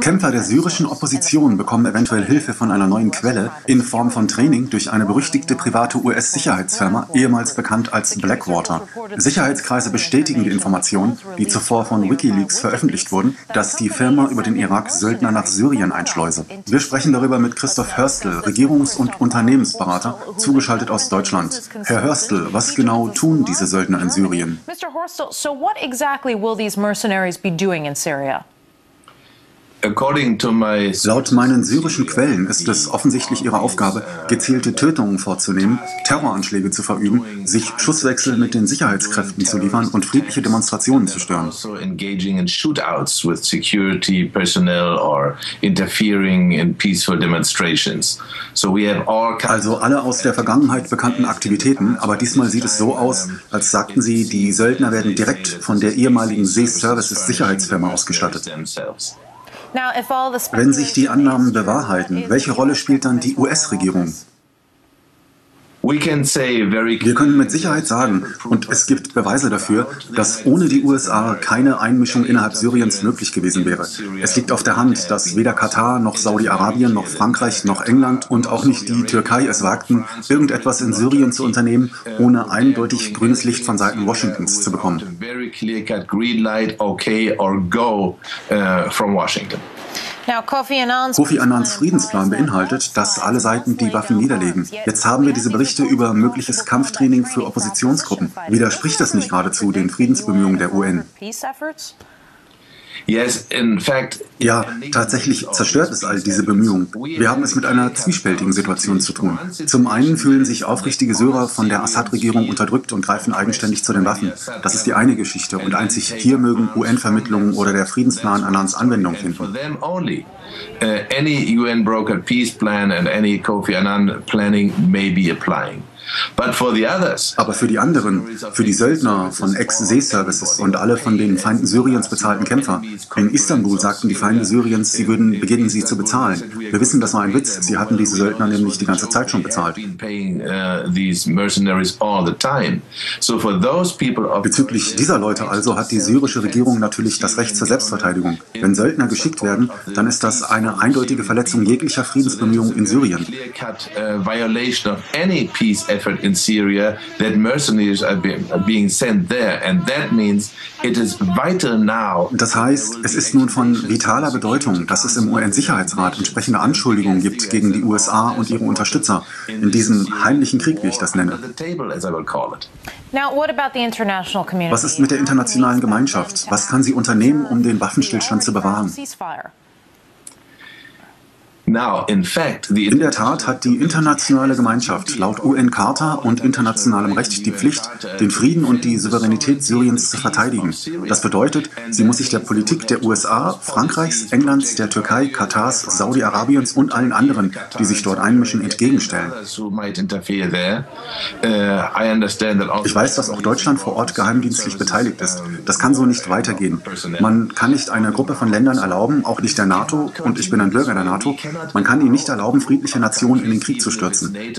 Kämpfer der syrischen Opposition bekommen eventuell Hilfe von einer neuen Quelle in Form von Training durch eine berüchtigte private US-Sicherheitsfirma, ehemals bekannt als Blackwater. Sicherheitskreise bestätigen die Informationen, die zuvor von Wikileaks veröffentlicht wurden, dass die Firma über den Irak Söldner nach Syrien einschleuse. Wir sprechen darüber mit Christoph Hörstel, Regierungs- und Unternehmensberater, zugeschaltet aus Deutschland. Herr Hörstel, was genau tun diese Söldner in Syrien? Mr. Horstel, so what exactly will these mercenaries be doing in Syria? Laut meinen syrischen Quellen ist es offensichtlich ihre Aufgabe, gezielte Tötungen vorzunehmen, Terroranschläge zu verüben, sich Schusswechsel mit den Sicherheitskräften zu liefern und friedliche Demonstrationen zu stören. Also also alle aus der Vergangenheit bekannten Aktivitäten, aber diesmal sieht es so aus, als sagten sie, die Söldner werden direkt von der ehemaligen See Services Sicherheitsfirma ausgestattet. Wenn sich die Annahmen bewahrheiten, welche Rolle spielt dann die US-Regierung? Wir können mit Sicherheit sagen, und es gibt Beweise dafür, dass ohne die USA keine Einmischung innerhalb Syriens möglich gewesen wäre. Es liegt auf der Hand, dass weder Katar noch Saudi-Arabien noch Frankreich noch England und auch nicht die Türkei es wagten, irgendetwas in Syrien zu unternehmen, ohne eindeutig grünes Licht von Seiten Washingtons zu bekommen. Kofi Annans Friedensplan beinhaltet, dass alle Seiten die Waffen niederlegen. Jetzt haben wir diese Berichte über mögliches Kampftraining für Oppositionsgruppen. Widerspricht das nicht geradezu den Friedensbemühungen der UN? Ja, tatsächlich zerstört es all diese Bemühungen. Wir haben es mit einer zwiespältigen Situation zu tun. Zum einen fühlen sich aufrichtige Syrer von der Assad-Regierung unterdrückt und greifen eigenständig zu den Waffen. Das ist die eine Geschichte und einzig hier mögen UN-Vermittlungen oder der Friedensplan Annans Anwendung finden. Uh, any UN brokered peace plan and any Kofi Annan planning may be applying. Aber für die anderen, für die Söldner von Ex-See-Services und alle von den Feinden Syriens bezahlten Kämpfer, in Istanbul sagten die Feinde Syriens, sie würden beginnen, sie zu bezahlen. Wir wissen, das war ein Witz. Sie hatten diese Söldner nämlich die ganze Zeit schon bezahlt. Bezüglich dieser Leute also hat die syrische Regierung natürlich das Recht zur Selbstverteidigung. Wenn Söldner geschickt werden, dann ist das eine eindeutige Verletzung jeglicher Friedensbemühungen in Syrien effort in Syria that mercenaries are, be, are being sent there and that means it is vital now. Das heißt, es ist nun von vitaler Bedeutung, dass es im UN-Sicherheitsrat entsprechende Anschuldigungen gibt gegen die USA und ihre Unterstützer in diesem heimlichen Krieg, wie ich das nenne. Was ist mit der internationalen Gemeinschaft? Was kann sie unternehmen, um den Waffenstillstand zu bewahren? In der Tat hat die internationale Gemeinschaft laut UN-Charta und internationalem Recht die Pflicht, den Frieden und die Souveränität Syriens zu verteidigen. Das bedeutet, sie muss sich der Politik der USA, Frankreichs, Englands, der Türkei, Katars, Saudi-Arabiens und allen anderen, die sich dort einmischen, entgegenstellen. Ich weiß, dass auch Deutschland vor Ort geheimdienstlich beteiligt ist. Das kann so nicht weitergehen. Man kann nicht eine Gruppe von Ländern erlauben, auch nicht der NATO, und ich bin ein Bürger der NATO, man kann ihnen nicht erlauben, friedliche Nationen in den Krieg zu stürzen. Selbst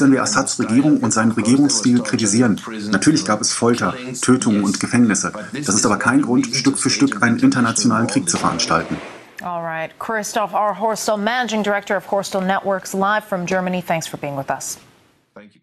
wenn wir Assads Regierung und seinen Regierungsstil kritisieren. Natürlich gab es Folter, Tötungen und Gefängnisse. Das ist aber kein Grund, Stück für Stück einen internationalen Krieg zu veranstalten. All right. Christoph R. Horstel, Managing Director of Horstel Networks, live from Germany. Thanks for being with us. Thank you.